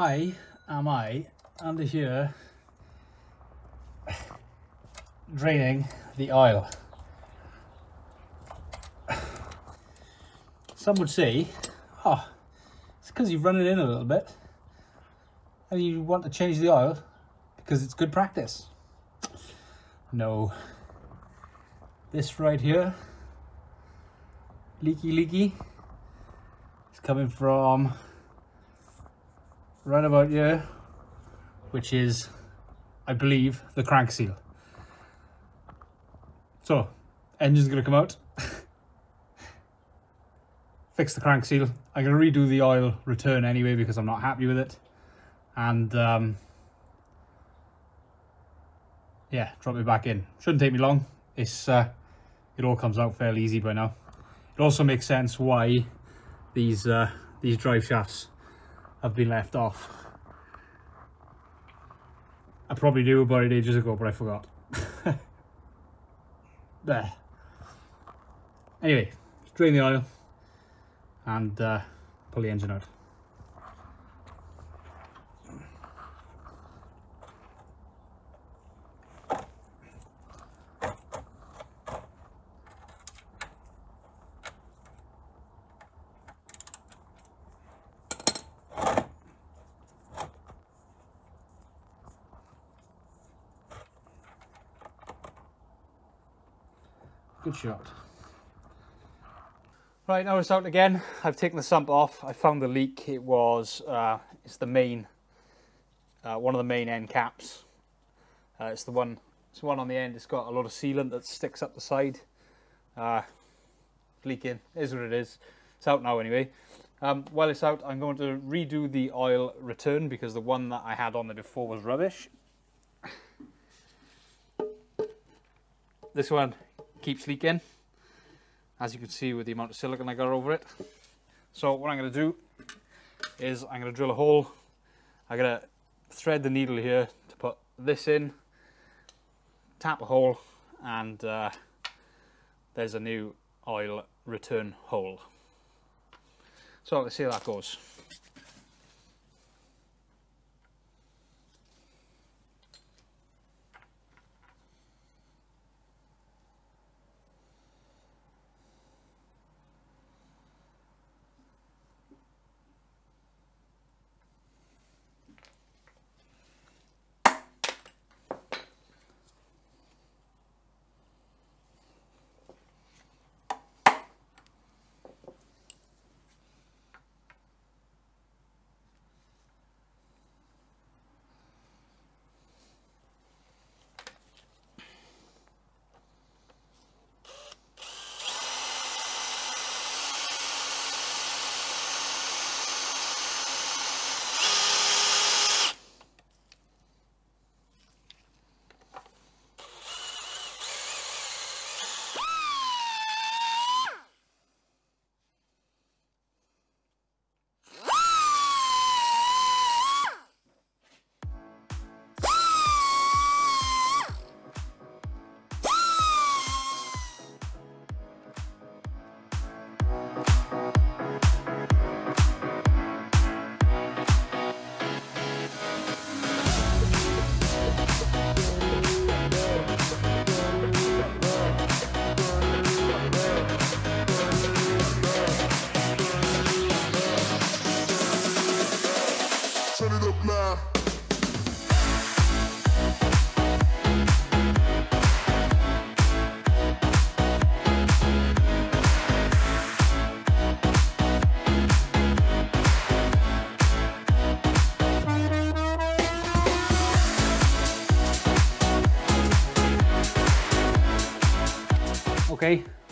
why am I under here draining the oil? Some would say, oh, it's because you've run it in a little bit and you want to change the oil because it's good practice. No. This right here, leaky leaky, is coming from right about here, which is, I believe, the crank seal. So, engine's gonna come out, fix the crank seal. I'm gonna redo the oil return anyway because I'm not happy with it. And um, yeah, drop it back in. Shouldn't take me long. It's uh, it all comes out fairly easy by now. It also makes sense why these uh, these drive shafts have been left off. I probably knew about it ages ago, but I forgot. there. Anyway, drain the oil and uh, pull the engine out. Good shot. Right, now it's out again. I've taken the sump off. I found the leak. It was, uh, it's the main, uh, one of the main end caps. Uh, it's the one, it's the one on the end. It's got a lot of sealant that sticks up the side. Uh, leaking, is what it is. It's out now anyway. Um, while it's out, I'm going to redo the oil return because the one that I had on there before was rubbish. This one keeps leaking as you can see with the amount of silicone I got over it. So what I'm going to do is I'm going to drill a hole. I'm going to thread the needle here to put this in tap a hole and uh, there's a new oil return hole. So let's see how that goes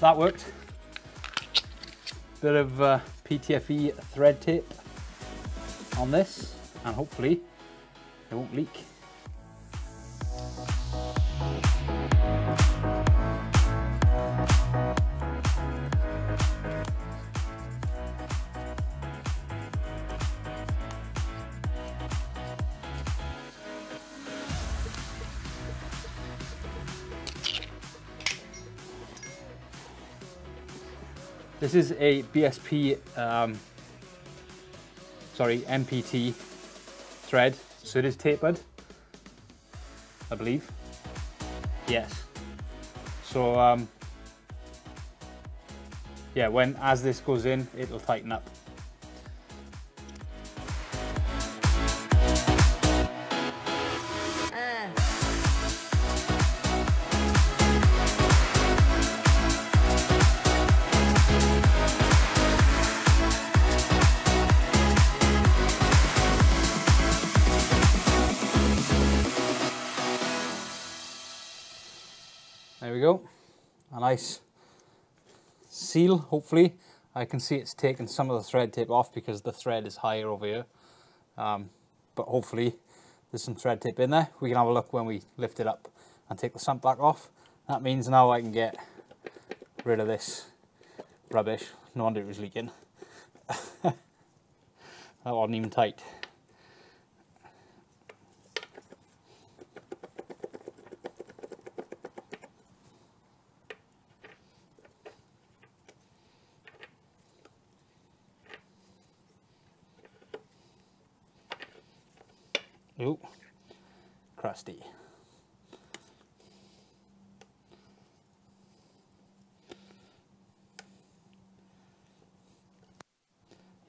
that worked. Bit of uh, PTFE thread tape on this and hopefully it won't leak. This is a BSP, um, sorry, MPT thread, so it is tapered, I believe. Yes. So um, yeah, when as this goes in, it'll tighten up. We go. A nice seal, hopefully. I can see it's taken some of the thread tape off because the thread is higher over here. Um, but hopefully there's some thread tape in there. We can have a look when we lift it up and take the sump back off. That means now I can get rid of this rubbish. No wonder it was leaking. that wasn't even tight.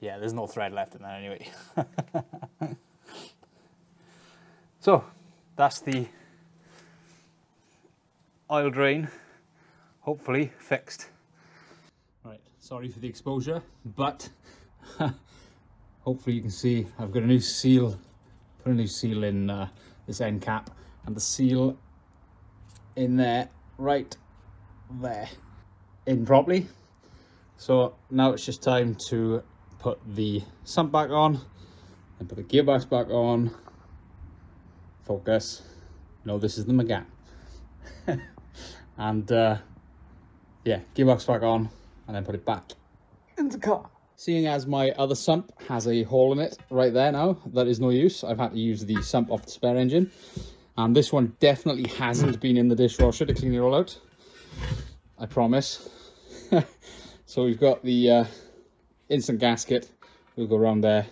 Yeah, there's no thread left in there anyway. so, that's the oil drain, hopefully fixed. Right, sorry for the exposure, but hopefully you can see I've got a new seal put a new seal in uh, this end cap and the seal in there right there in properly so now it's just time to put the sump back on and put the gearbox back on focus no this is the Megane and uh, yeah gearbox back on and then put it back into the car Seeing as my other sump has a hole in it right there now, that is no use. I've had to use the sump off the spare engine. And this one definitely hasn't been in the dishwasher to clean it all out. I promise. so we've got the uh, instant gasket. We'll go around there,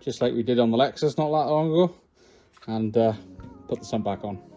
just like we did on the Lexus not that long ago. And uh, put the sump back on.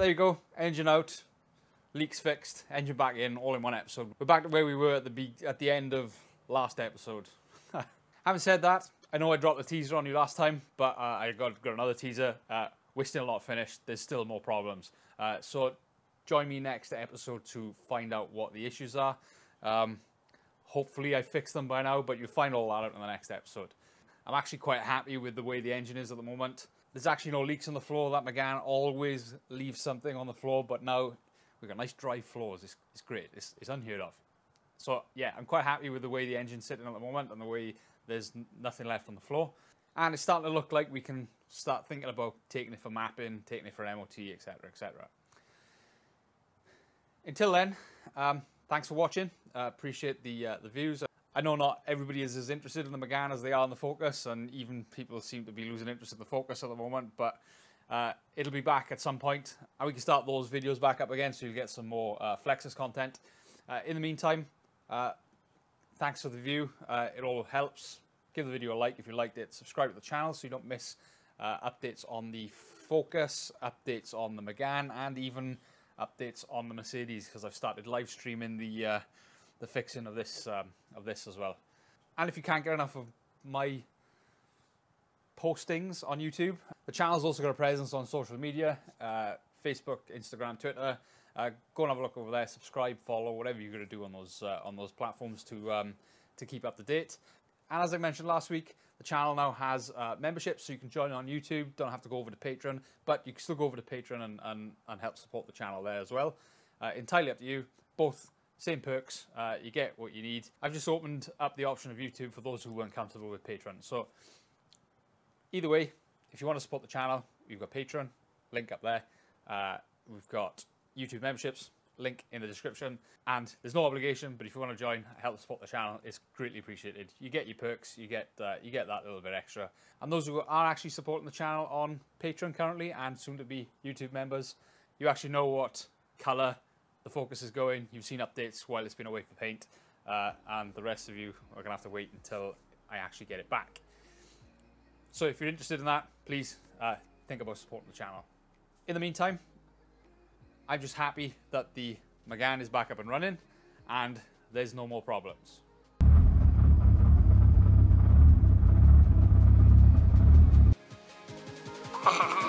There you go, engine out, leaks fixed, engine back in, all in one episode. We're back to where we were at the at the end of last episode. Having said that, I know I dropped the teaser on you last time, but uh, I got, got another teaser. Uh, we're still not finished. There's still more problems. Uh, so join me next episode to find out what the issues are. Um, hopefully I fix them by now, but you'll find all that out in the next episode. I'm actually quite happy with the way the engine is at the moment. There's actually no leaks on the floor. That Megane always leaves something on the floor, but now we've got nice dry floors. It's, it's great. It's, it's unheard of. So yeah, I'm quite happy with the way the engine's sitting at the moment and the way there's nothing left on the floor. And it's starting to look like we can start thinking about taking it for mapping, taking it for MOT, etc., etc. Until then, um, thanks for watching. Uh, appreciate the uh, the views. I know not everybody is as interested in the Megane as they are in the Focus, and even people seem to be losing interest in the Focus at the moment. But uh, it'll be back at some point, and we can start those videos back up again, so you'll get some more uh, Flexus content. Uh, in the meantime, uh, thanks for the view. Uh, it all helps. Give the video a like if you liked it. Subscribe to the channel so you don't miss uh, updates on the Focus, updates on the Megane, and even updates on the Mercedes because I've started live streaming the the fixing of this um, of this as well. And if you can't get enough of my postings on YouTube, the channel's also got a presence on social media, uh, Facebook, Instagram, Twitter. Uh, go and have a look over there, subscribe, follow, whatever you're going to do on those uh, on those platforms to um, to keep up to date. And as I mentioned last week, the channel now has uh, memberships, so you can join on YouTube. Don't have to go over to Patreon, but you can still go over to Patreon and, and, and help support the channel there as well. Uh, entirely up to you. Both same perks. Uh, you get what you need. I've just opened up the option of YouTube for those who weren't comfortable with Patreon. So either way, if you want to support the channel, we've got Patreon, link up there. Uh, we've got YouTube memberships, link in the description. And there's no obligation, but if you want to join, help support the channel, it's greatly appreciated. You get your perks, you get uh, you get that little bit extra. And those who are actually supporting the channel on Patreon currently and soon to be YouTube members, you actually know what color the focus is going. You've seen updates while it's been away for paint, uh, and the rest of you are going to have to wait until I actually get it back. So if you're interested in that, please uh, think about supporting the channel. In the meantime, I'm just happy that the Megane is back up and running, and there's no more problems.